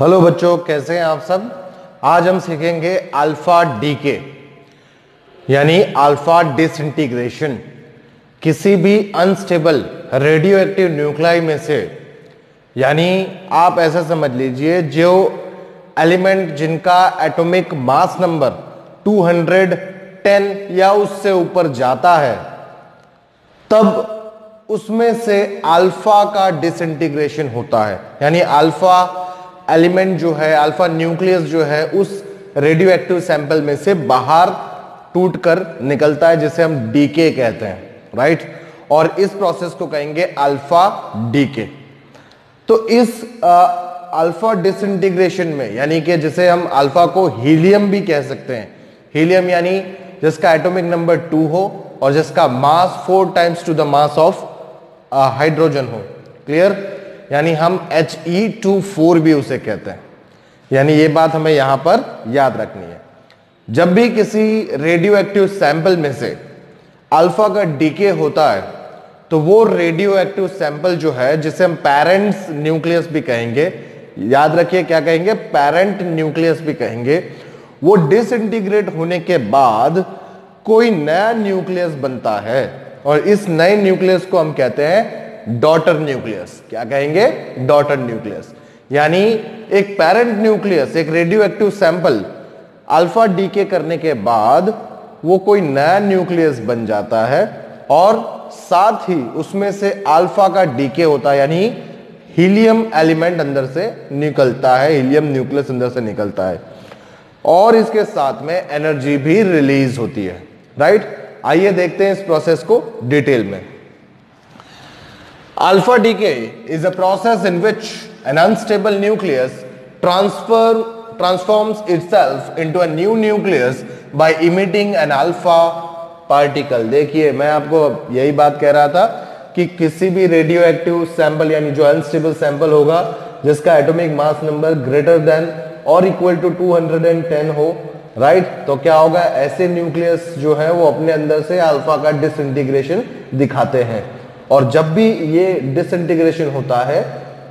Hello बच्चों, कैसे हैं आप सब? आज हम सीखेंगे अल्फ़ा डीके यानी अल्फ़ा डिसइंटीग्रेशन। किसी भी अनस्टेबल रेडियो एक्टिव न्यूक्लाई में से, यानी आप ऐसा समझ लीजिए, जो एलिमेंट जिनका एटॉमिक मास नंबर 210 या उससे ऊपर जाता है, तब उसमें से अल्फ़ा का डिसइंटीग्रेशन होता है। यानी अल्फ़ा एलिमेंट जो है, अल्फ़ा न्यूक्लियस जो है, उस रेडियो एक्टिव सैंपल में से बाहर टूट कर निकलता है, जिसे हम डीके कहते हैं राइट और इस प्रोसेस को कहेंगे अल्फ़ा डीके तो इस अल्फ़ा डिसइंटीग्रेशन में, यानी कि जिसे हम अल्फ़ा को हीलियम भी कह सकते हैं। हीलियम यानी जिसका एटॉमिक नंबर टू हो और जिसका mass four times two the mass of hydrogen हो। क्लियर यानी हम एच ई टू फोर भी उसे कहते हैं। यानी ये बात हमें यहाँ पर याद रखनी है। जब भी किसी रेडियो एक्टिव सैंपल में से अल्फ़ा का डीके होता है तो वो रेडियो एक्टिव सैंपल जो है, जिसे हम पेरेंट्स न्यूक्लियस भी कहेंगे, याद रखिए क्या कहेंगे? पेरेंट न्यूक्लियस भी कहेंगे। वो डिसइंटीग्रेट होने के बाद कोई नया न्यूक्लियस बनता है और इस नए न्यूक्लियस को हम कहते हैं डॉटर न्यूक्लियस क्या कहेंगे? डॉटर न्यूक्लियस यानी एक पेरेंट न्यूक्लियस एक radioactive sample alpha decay करने के बाद वो कोई नया न्यूक्लियस बन जाता है और साथ ही उसमें से अल्फ़ा का डीके होता है, यानी हीलियम एलिमेंट अंदर से निकलता है हीलियम न्यूक्लियस अंदर से निकलता है। और इसके साथ में एनर्जी भी रिलीज़ होती है। राइट आइए देखते हैं इस प्रोसेस को डिटेल में। Alpha decay is a process in which an unstable nucleus transfer transforms itself into a new nucleus by emitting an alpha particle देखिए, मैं आपको यही बात कह रहा था कि किसी भी रेडियो एक्टिव सैंपल यानी जो अनस्टेबल सैंपल होगा, जिसका atomic mass number greater than और इक्वल टू 210 हो राइट? तो क्या होगा? ऐसे न्यूक्लियस जो है, वो अपने अंदर से अल्फ़ा का डिसइंटीग्रेशन दिखाते हैं। और जब भी ये डिसइंटीग्रेशन होता है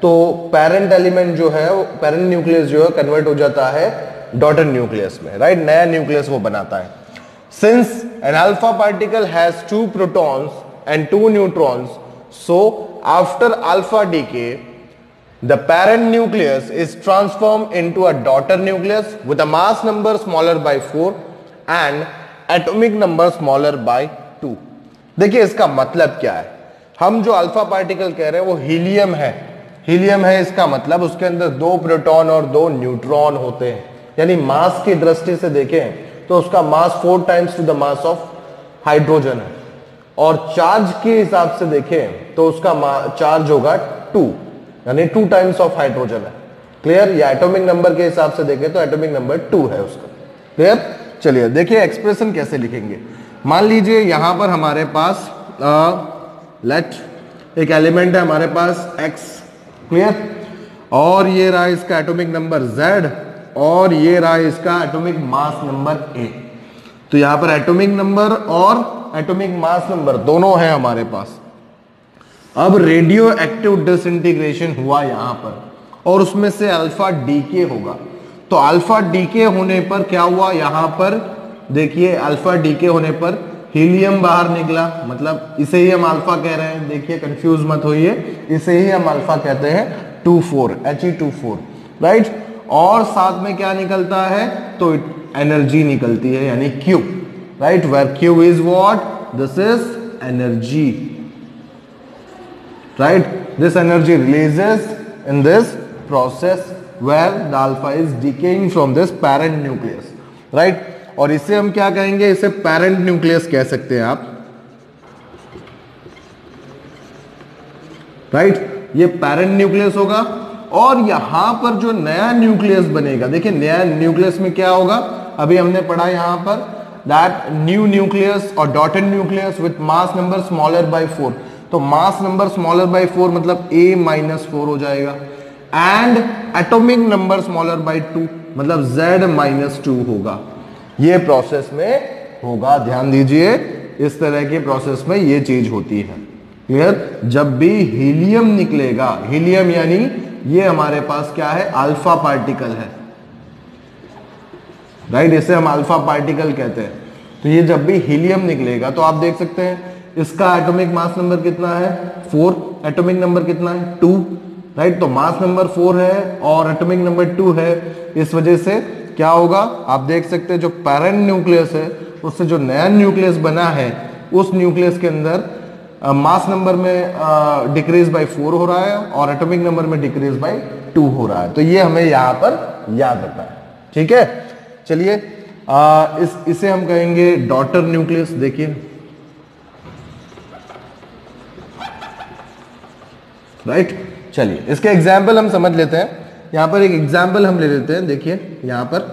तो पेरेंट एलिमेंट जो है पेरेंट न्यूक्लियस जो है कन्वर्ट हो जाता है डॉटर न्यूक्लियस में राइट नया न्यूक्लियस वो बनाता है। Since an alpha particle has two protons and two neutrons so after alpha decay the parent nucleus is transformed into a daughter nucleus with a mass number smaller by 4 and atomic number smaller by 2 देखिए इसका मतलब क्या है? हम जो alpha particle कह रहे हैं, वो हीलियम है। हीलियम है इसका मतलब उसके अंदर दो प्रोटॉन और दो न्यूट्रॉन होते हैं। यानी मास की दृष्टि से देखें तो उसका mass four times two the mass of hydrogen है। और चार्ज के हिसाब से देखें तो उसका चार्ज होगा टू यानी टू टाइम्स ऑफ़ हाइड्रोजन है। क्लियर या एटॉमिक नंबर के हिसाब से देखें तो एटॉमिक नंबर टू है उसका। क्लियर चलिए, देखिए एक्सप्रेशन कैसे लिखेंगे। मान लीजिए यहाँ पर हमारे पास लेट एक एलिमेंट है हमारे पास एक्स क्लियर और ये रहा इसका एटॉमिक नंबर Z, और ये रहा इसका एटॉमिक मास नंबर ए तो यहाँ पर एटॉमिक नंबर और एटॉमिक मास नंबर दोनों है हमारे पास। अब रेडियो एक्टिव डिसइंटीग्रेशन हुआ यहाँ पर, और उसमें से अल्फ़ा डीके होगा। तो अल्फ़ा डीके होने पर क्या हुआ? यहाँ पर देखिए अल्फ़ा डीके होने पर हीलियम बाहर निकला मतलब इसे ही हम अल्फ़ा कह रहे हैं। देखिए कंफ्यूज मत होइए, इसे ही हम अल्फ़ा कहते हैं two four H E two four right और साथ में क्या निकलता है? तो एनर्जी निकलती है, यानी Q right where Q is what this is energy right this energy releases in this process where the alpha is decaying from this parent nucleus right और इसे हम क्या कहेंगे? इसे पेरेंट न्यूक्लियस कह सकते हैं आप। राइट? ये पेरेंट न्यूक्लियस होगा और यहाँ पर जो नया न्यूक्लियस बनेगा, देखिए नया न्यूक्लियस में क्या होगा? अभी हमने पढ़ा यहाँ पर दैट न्यू न्यूक्लियस और daughter nucleus with mass number smaller by four तो mass number smaller by four मतलब ए माइनस फोर हो जाएगा and atomic number smaller by two मतलब जेड माइनस टू होगा। ये प्रोसेस में होगा। ध्यान दीजिए, इस तरह के प्रोसेस में ये चीज़ होती है। क्लियर जब भी हीलियम निकलेगा हीलियम यानी ये हमारे पास क्या है? अल्फ़ा पार्टिकल है। राइट इसे हम अल्फ़ा पार्टिकल कहते हैं। तो ये जब भी हीलियम निकलेगा तो आप देख सकते हैं, इसका एटॉमिक मास नंबर कितना है? फोर एटॉमिक नंबर कितना है? टू राइट तो मास नंबर फोर है और एटॉमिक नंबर टू है। इस वजह से क्या होगा? आप देख सकते हैं जो पैरेंट न्यूक्लियस है, उससे जो नया न्यूक्लियस बना है, उस न्यूक्लियस के अंदर मास नंबर में डिक्रीज बाय फोर हो रहा है और एटॉमिक नंबर में डिक्रीज बाय टू हो रहा है। तो ये हमें यहाँ पर याद रखना है। ठीक है? चलिए इस, इसे हम कहेंगे डॉटर न्यूक्लियस। देखिए। राइट? चलिए, इसके एग्ज़ाम्पल हम समझ लेते हैं। यहाँ पर एक एग्ज़ाम्पल हम ले लेते हैं, देखिए, यहाँ पर।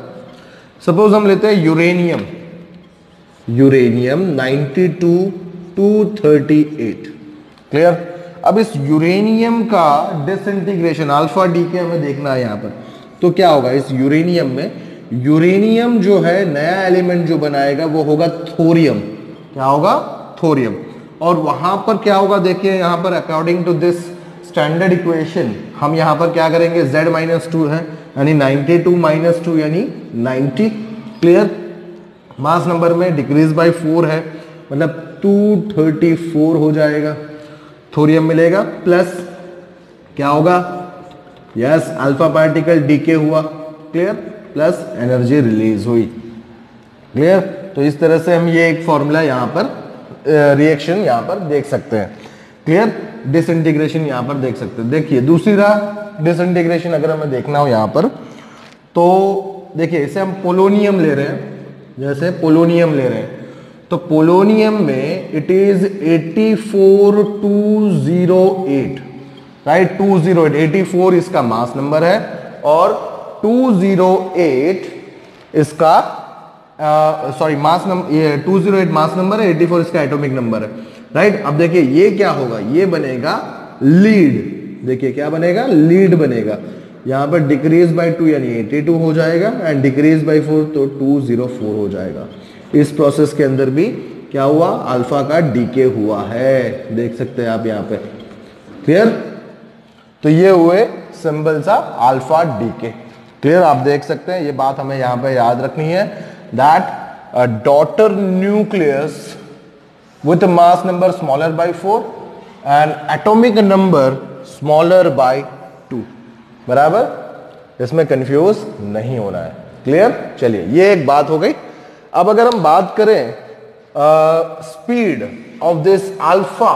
सपोज़ हम लेते हैं यूरेनियम यूरेनियम 92 238 क्लियर अब इस यूरेनियम का डिसइंटीग्रेशन अल्फ़ा डी के हमें देखना है यहाँ पर। तो क्या होगा इस यूरेनियम में? यूरेनियम जो है, नया एलिमेंट जो बनाएगा, वो होगा थोरियम क्या होगा? थोरियम और वहाँ पर क्या होगा? देखिए, यहाँ पर according to this standard equation हम यहाँ पर क्या करेंगे? Z माइनस टू है, यानी 92 टू माइनस टू यानी 90 क्लियर मास नंबर में डिक्रीज बाय फोर है मतलब 234 हो जाएगा। थोरियम मिलेगा प्लस क्या होगा? यस अल्फ़ा पार्टिकल डीके हुआ। क्लियर प्लस एनर्जी रिलीज़ हुई। क्लियर तो इस तरह से हम ये एक फॉर्मूला यहाँ पर रिएक्शन यहाँ पर देख सकते हैं। क्लियर डिसइंटीग्रेशन यहाँ पर देख सकते हैं। देखिए, दूसरी डिसइंटीग्रेशन अगर हमें देखना हो यहाँ पर तो देखिए, इसे हम पोलोनियम ले रहे हैं। जैसे पोलोनियम ले रहे हैं। तो पोलोनियम में इट इज़ 84208 राइट 208 84 इसका मास नंबर है और 208 इसका sorry mass number 208 mass number है 84 इसका एटॉमिक नंबर है। राइट अब देखिए, ये क्या होगा? ये बनेगा लीड देखिए, क्या बनेगा? लीड बनेगा. यहाँ पर डिक्रीज बाय टू यानी 82 हो जाएगा एंड डिक्रीज बाय फोर तो 204 हो जाएगा. इस प्रोसेस के अंदर भी क्या हुआ? अल्फ़ा का डीके हुआ है. देख सकते हैं आप यहाँ पे. क्लियर तो ये हुए सिंबल सा अल्फ़ा डीके क्लियर आप देख सकते हैं, ये बात हमें यहाँ पे याद रखनी है that daughter nucleus with mass number smaller by four and atomic number smaller by two बराबर? इसमें कंफ्यूज नहीं होना है। क्लियर चलिए, ये एक बात हो गई। अब अगर हम बात करें speed of this alpha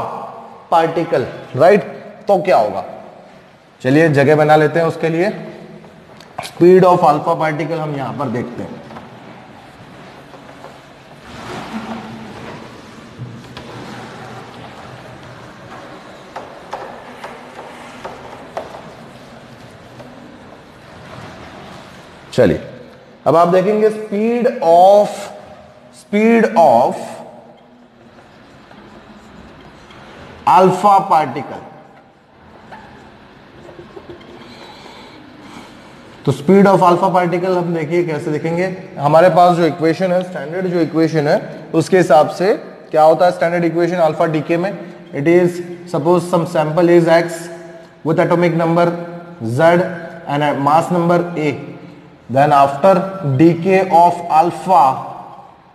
particle right तो क्या होगा? चलिए, जगह बना लेते हैं उसके लिए। स्पीड ऑफ़ अल्फ़ा पार्टिकल हम यहाँ पर देखते हैं। चलिए, अब आप देखेंगे speed of speed of alpha particle तो स्पीड ऑफ़ अल्फ़ा पार्टिकल हम देखिए कैसे देखेंगे। हमारे पास जो इक्वेशन है स्टैंडर्ड जो इक्वेशन है, उसके हिसाब से क्या होता है स्टैंडर्ड इक्वेशन अल्फ़ा डीके में? It is suppose some sample is X with atomic number Z and mass number A then after decay of alpha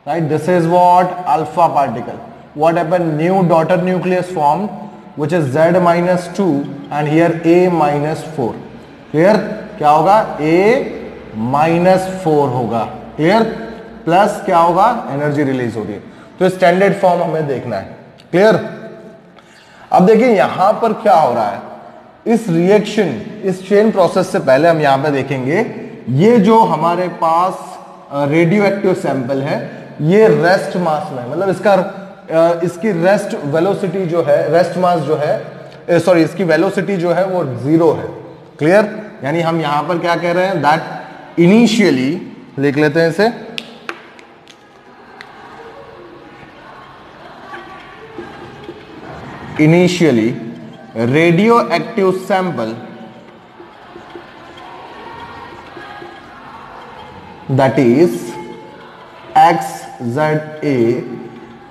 right this is what alpha particle what happened new daughter nucleus formed which is z minus 2 and here a minus 4 clear क्या होगा a minus 4 होगा clear plus क्या होगा energy release होगी तो standard form हमें देखना है क्लियर अब देखिए यहाँ पर क्या हो रहा है इस रिएक्शन इस चेन प्रोसेस से पहले हम यहाँ पे देखेंगे ये जो हमारे पास रेडियो एक्टिव सैंपल है, ये रेस्ट मास में मतलब इसका इसकी रेस्ट वेलोसिटी जो है रेस्ट मास जो है सॉरी इसकी वेलोसिटी जो है वो ज़ीरो है। क्लियर यानी हम यहाँ पर क्या कह रहे हैं? दैट इनिशियली लिख लेते हैं इसे। Initially radioactive sample that is xza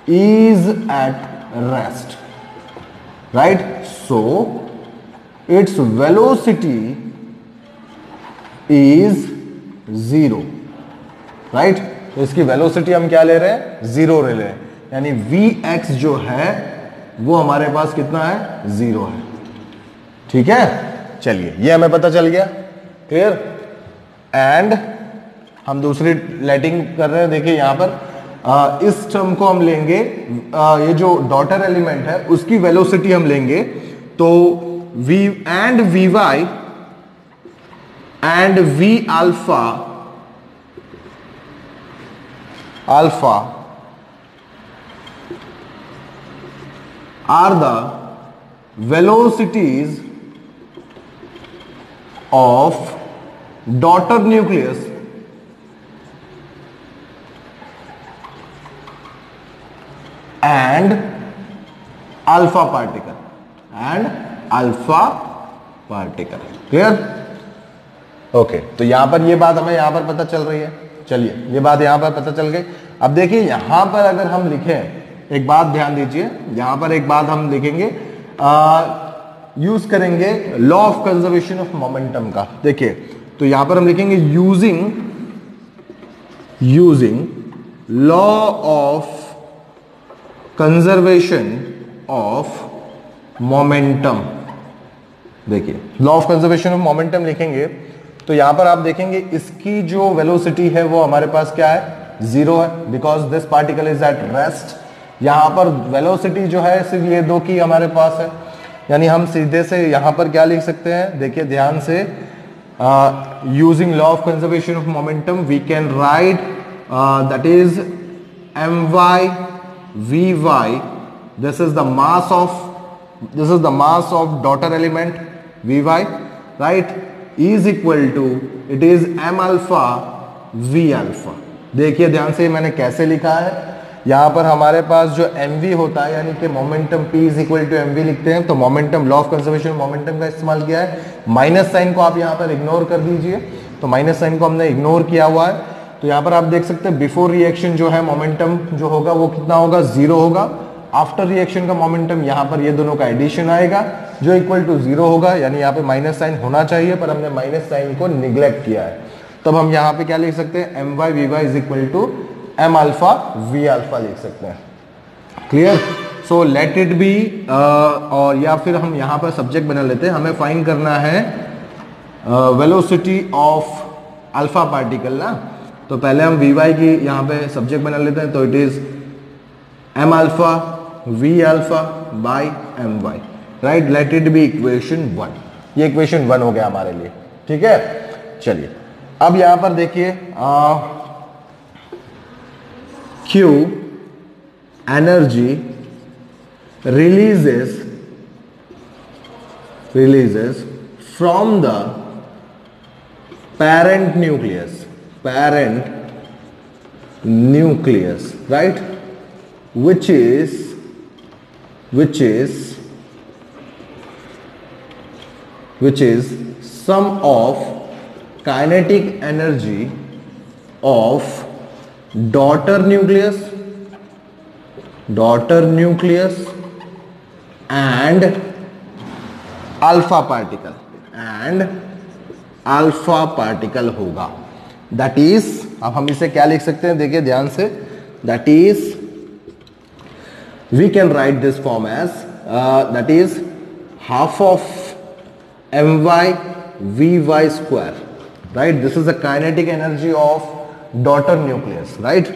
is at rest. Right? So, its velocity is zero. Right? तो इसकी वेलोसिटी हम क्या ले रहे हैं? ज़ीरो ले रहे हैं. यानी वी एक्स जो है, वो हमारे पास कितना है? ज़ीरो है. ठीक है? चलिए, ये हमें पता चल गया. क्लियर एंड हम दूसरी लाइटिंग कर रहे हैं देखिए यहाँ पर। आ, इस टर्म को हम लेंगे आ, ये जो डॉटर एलिमेंट है उसकी वेलोसिटी हम लेंगे। तो V and V Y and V alpha alpha are the velocities of daughter nucleus and alpha particle. And alpha particle. Clear okay तो यहाँ पर ये बात हमें यहाँ पर पता चल रही है। चलिए, ये बात यहाँ पर पता चल गई। अब देखिए, यहाँ पर अगर हम लिखें, एक बात ध्यान दीजिए। यहाँ पर एक बात हम लिखेंगे। यूज़ करेंगे law of conservation of momentum का। देखिए तो यहाँ पर हम लिखेंगे using using law of conservation of momentum देखिए law of conservation of momentum लिखेंगे तो यहाँ पर आप देखेंगे इसकी जो वेलोसिटी है वो हमारे पास क्या है? ज़ीरो है because this particle is at rest यहाँ पर वेलोसिटी जो है, सिर्फ़ ये दो की हमारे पास है। यानी हम सीधे से यहाँ पर क्या लिख सकते हैं? देखिए, ध्यान से using law of conservation of momentum we can write that is M Y this is the mass of this is the mass of daughter element V Y right is equal to it is M alpha V alpha देखिए ध्यान से मैंने कैसे लिखा है। यहाँ पर हमारे पास जो एम वी होता है, यानी कि momentum P is equal to M V लिखते हैं तो momentum law of conservation momentum का इस्तेमाल किया है। माइनस साइन को आप यहाँ पर इग्नोर कर दीजिए। तो माइनस साइन को हमने इग्नोर किया हुआ है। तो यहाँ पर आप देख सकते हैं बिफोर रिएक्शन जो है मोमेंटम जो होगा, वो कितना होगा? ज़ीरो होगा। आफ्टर रिएक्शन का मोमेंटम यहाँ पर ये दोनों का एडिशन आएगा, जो इक्वल टू ज़ीरो होगा, यानी यहाँ पे माइनस साइन होना चाहिए, पर हमने माइनस साइन को निग्लेक्ट किया है। तब हम यहाँ पे क्या लिख सकते हैं? M Y V Y is equal to M alpha V alpha लिख सकते हैं। Clear so let it be और या फिर हम यहाँ पर सब्जेक्ट बना लेते हैं। हमें फाइन करना है वेलोसिटी ऑफ़ अल्फ़ा पार्टिकल ना? तो पहले हम वी वाई की यहाँ पे सब्जेक्ट बना लेते हैं तो it is M alpha V alpha by M Y right let it be equation one ये इक्वेशन वन हो गया हमारे लिए। ठीक है? चलिए। अब यहाँ पर देखिए Q energy releases releases from the parent nucleus parent nucleus right which is which is which is sum of kinetic energy of daughter nucleus daughter nucleus and alpha particle and alpha particle होगा that is अब हम इसे क्या लिख सकते हैं? देखिए ध्यान से। That is we can write this form as that is half of M Y V Y square right this is a kinetic energy of daughter nucleus right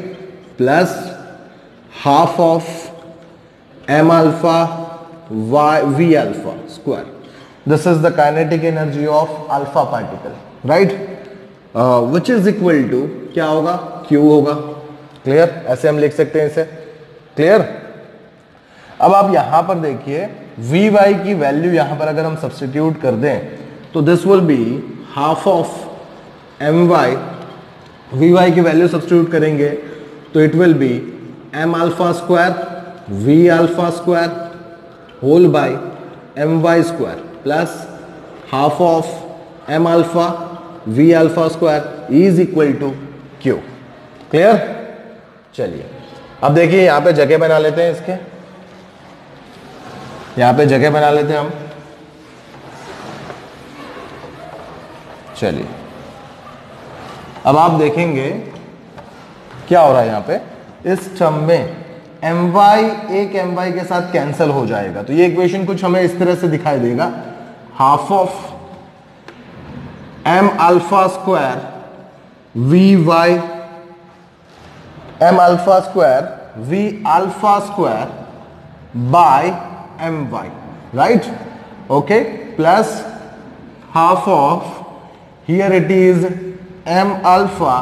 plus half of M alpha Y V alpha square this is the kinetic energy of alpha particle right uh, is equal to क्या होगा? Q होगा. Clear ऐसे हम लिख सकते हैं इसे. Clear अब आप यहाँ पर देखिए वी वाई की वैल्यू यहाँ पर अगर हम सब्सटीट्यूट कर दें तो this will be half of M Y V Y की वैल्यू सब्सटीट्यूट करेंगे तो it will be M alpha square V alpha square whole by M Y square plus half of M alpha V alpha square is equal to Q clear चलिए। अब देखिए, यहाँ पे जगह बना लेते हैं इसके। यहाँ पे जगह बना लेते हैं हम। चलिए। अब आप देखेंगे, क्या हो रहा है यहाँ पे? इस टर्म में एम वाई एक एम वाई के साथ कैंसिल हो जाएगा। तो ये इक्वेशन कुछ हमें इस तरह से दिखाई देगा। Half of M alpha square V Y M alpha square V alpha square by M Y right okay plus half of, here it is, m alpha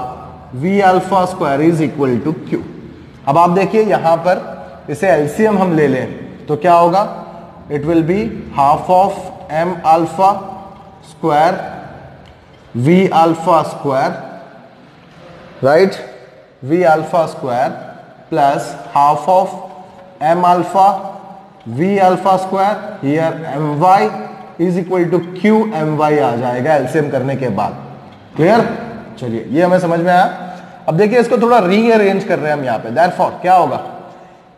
v alpha square is equal to q. अब आप देखिए यहाँ पर इसे LCM हम ले लें तो क्या होगा? It will be half of M alpha square square right V alpha square plus half of M alpha V alpha square here M Y is equal to Q M Y आ जाएगा LCM करने के बाद। Clear चलिए, ये हमें समझ में आया। अब देखिए, इसको थोड़ा रीअरेंज कर रहे हैं हम यहाँ पे। दैट फॉर क्या होगा?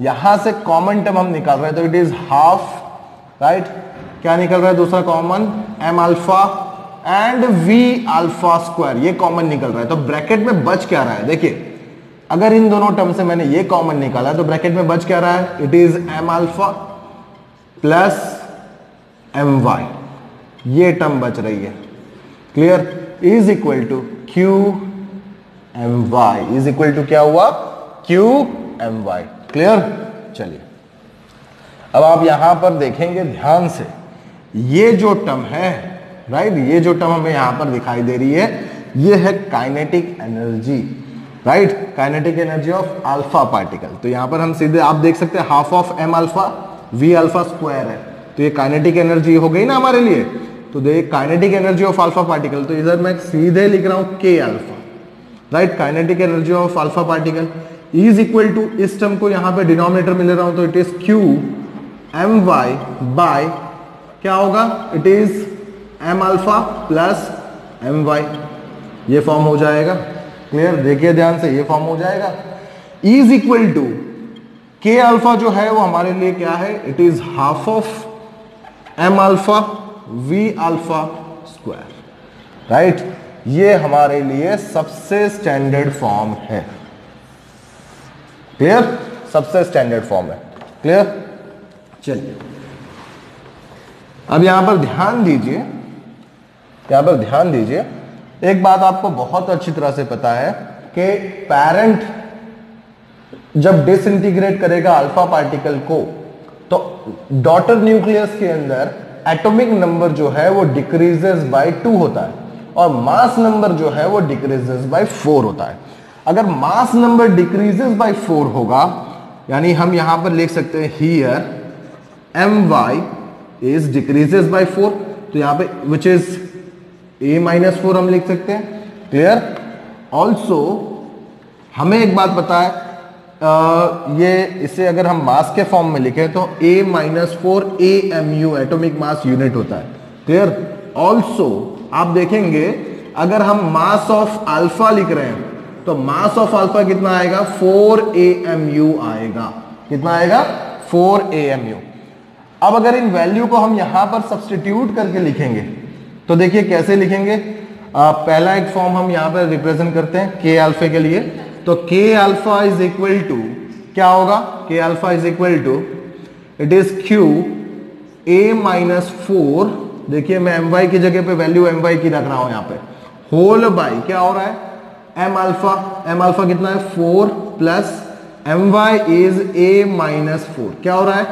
यहाँ से कॉमन टर्म हम निकाल रहे हैं तो इट इज़ हाफ़ राइट क्या निकल रहा है दूसरा common M alpha and V alpha square ये कॉमन निकल रहा है तो ब्रैकेट में बच क्या रहा है? देखिए, अगर इन दोनों टर्म से मैंने ये कॉमन निकाला तो ब्रैकेट में बच क्या रहा है? It is M alpha plus M Y ये टर्म बच रही है। Clear is equal to Q M Y is equal to क्या हुआ? क्यू एम वाई क्लियर चलिए। अब आप यहाँ पर देखेंगे ध्यान से। ये जो टर्म है राइट? ये जो टर्म हमें यहाँ पर दिखाई दे रही है, ये है kinetic energy right? Kinetic energy of alpha particle तो यहाँ पर हम सीधे, आप देख सकते हैं half of M alpha V alpha square है। तो ये काइनेटिक एनर्जी हो गई ना हमारे लिए? तो the kinetic energy of alpha particle तो इधर मैं सीधे लिख रहा हूँ K alpha right? Kinetic energy of alpha particle is equal to इस टर्म को यहाँ पे डिनोमिनेटर में ले रहा हूँ तो it is Q M Y by क्या होगा? It is M alpha plus M Y ये फॉर्म हो जाएगा. क्लियर देखिए ध्यान से, ये फॉर्म हो जाएगा. Is equal to K alpha जो है वो हमारे लिए क्या है? It is half of M alpha V alpha square right ये हमारे लिए सबसे स्टैंडर्ड फॉर्म है. क्लियर सबसे स्टैंडर्ड फॉर्म है. क्लियर चलिए. अब यहाँ पर ध्यान दीजिए यहाँ पर ध्यान दीजिए, एक बात आपको बहुत अच्छी तरह से पता है कि पेरेंट जब डिसइंटीग्रेट करेगा अल्फ़ा पार्टिकल को तो डॉटर न्यूक्लियस के अंदर एटॉमिक नंबर जो है वो डिक्रीजेस बाय टू होता है और मास नंबर जो है वो डिक्रीजेस बाय फोर होता है। अगर mass number decreases by four होगा, यानी हम यहाँ पर लिख सकते हैं here M Y is decreases by four तो यहाँ पे which is A minus four हम लिख सकते हैं। क्लियर ऑल्सो हमें एक बात पता है आ, ये इसे अगर हम मास के फॉर्म में लिखें तो A minus four A M U atomic mass unit होता है। क्लियर ऑल्सो आप देखेंगे अगर हम मास ऑफ़ अल्फ़ा लिख रहे हैं तो मास ऑफ़ अल्फ़ा कितना आएगा? फोर ए एम यू आएगा। कितना आएगा? फोर ए एम यू अब अगर इन वैल्यू को हम यहाँ पर सब्सटीट्यूट करके लिखेंगे तो देखिए कैसे लिखेंगे? आ, पहला एक फॉर्म हम यहाँ पर रिप्रेजेंट करते हैं के अल्फे के लिए। तो के अल्फ़ा इज़ इक्वल टू क्या होगा? K alpha is equal to it is Q A minus four देखिए मैं एम वाई की जगह पे वैल्यू एम वाई की रख रहा हूँ यहाँ पे। होल बाई क्या हो रहा है? एम अल्फ़ा एम अल्फ़ा कितना है? Four plus M Y is A minus four क्या हो रहा है?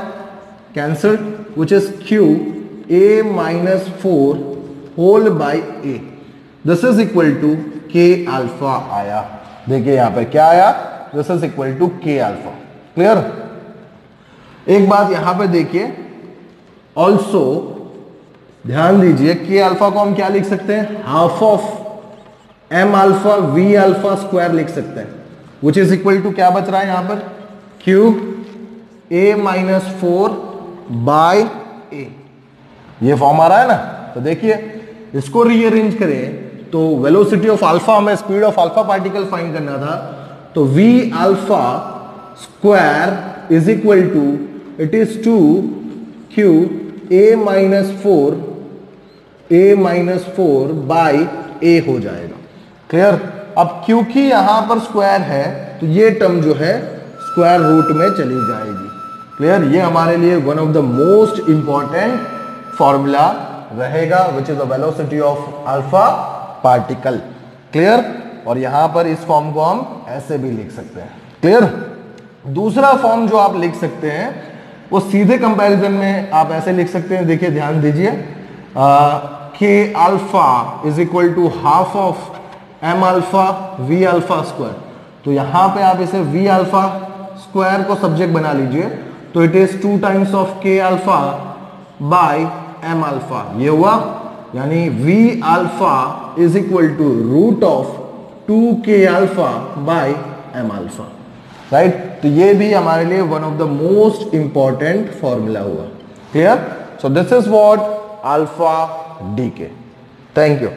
Cancel which is Q A minus four whole by A this is equal to K alpha आया। देखिए यहाँ पर क्या आया? This is equal to K alpha clear एक बात यहाँ पे देखिए। ऑल्सो ध्यान दीजिए के अल्फ़ा को हम क्या लिख सकते हैं? Half of M alpha V alpha square लिख सकते हैं। विच इज़ इक्वल टू क्या बच रहा है यहाँ पर? Q A minus four by A ये फॉर्म आ रहा है ना? तो देखिए इसको रीअरेंज करें तो वेलोसिटी ऑफ़ अल्फ़ा हमें speed of alpha particle find करना था तो V alpha square is equal to it is two Q A minus four A minus four by A हो जाएगा। क्लियर अब क्योंकि यहाँ पर स्क्वायर है तो ये टर्म जो है स्क्वायर रूट में चली जाएगी। क्लियर ये हमारे लिए one of the most important formula रहेगा which is the velocity of alpha particle clear और यहाँ पर इस फॉर्म को हम ऐसे भी लिख सकते हैं। क्लियर दूसरा फॉर्म जो आप लिख सकते हैं, वो सीधे कंपैरिजन में आप ऐसे लिख सकते हैं। देखिए, ध्यान दीजिए K alpha is equal to half of M alpha V alpha square तो यहाँ पे आप इसे वी अल्फ़ा स्क्वायर को सब्जेक्ट बना लीजिए। तो it is two times of K alpha by M alpha ये हुआ, यानी V alpha is equal to root of two K alpha by M alpha right तो ये भी हमारे लिए one of the most important formula हुआ. Clear so this is what alpha D K thank you